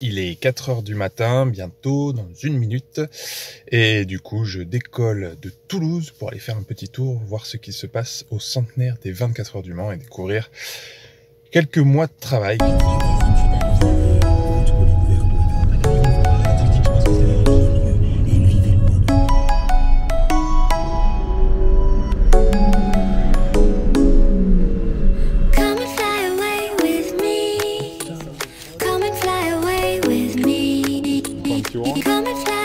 Il est 4 heures du matin, bientôt, dans une minute. Et du coup, je décolle de Toulouse pour aller faire un petit tour, voir ce qui se passe au centenaire des 24 heures du Mans et découvrir quelques mois de travail. you want.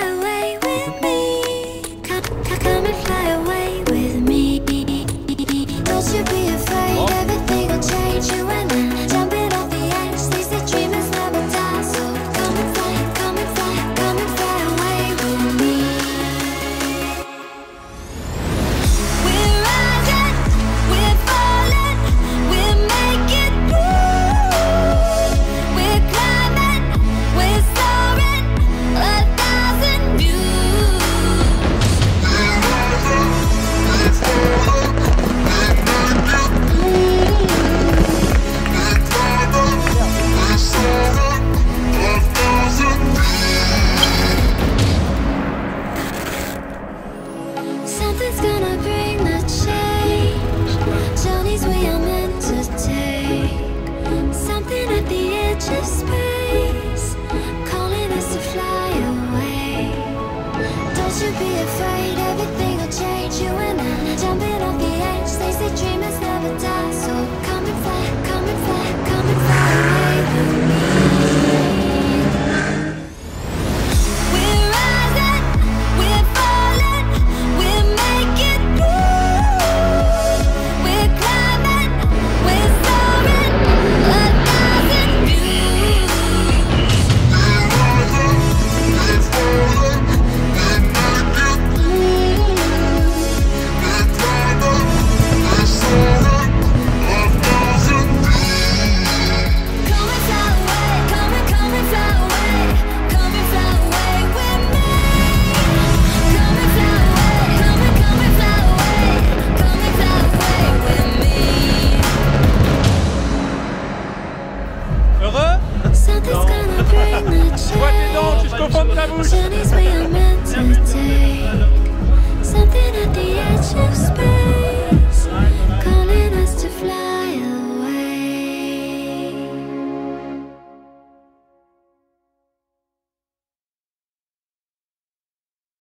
just dedans. Bois dents jusqu'au fond de ta bouche.